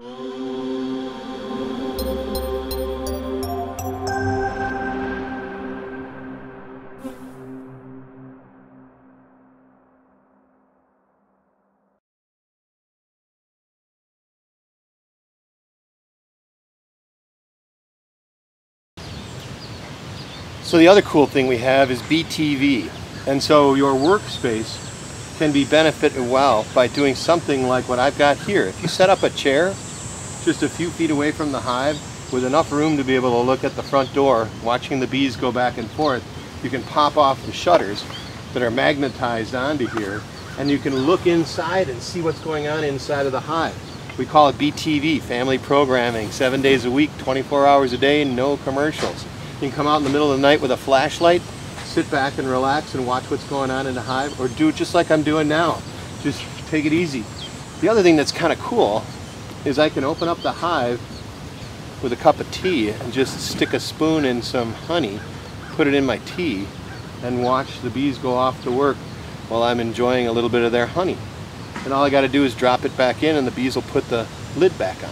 So the other cool thing we have is BeeTV. And so your workspace can be benefited well by doing something like what I've got here. If you set up a chair just a few feet away from the hive with enough room to be able to look at the front door, watching the bees go back and forth, you can pop off the shutters that are magnetized onto here and you can look inside and see what's going on inside of the hive. We call it BeeTV, family programming, seven days a week, 24 hours a day, no commercials. You can come out in the middle of the night with a flashlight, sit back and relax and watch what's going on in the hive, or do it just like I'm doing now. Just take it easy. The other thing that's kind of cool is I can open up the hive with a cup of tea and just stick a spoon in some honey, put it in my tea, and watch the bees go off to work while I'm enjoying a little bit of their honey. And all I got to do is drop it back in and the bees will put the lid back on.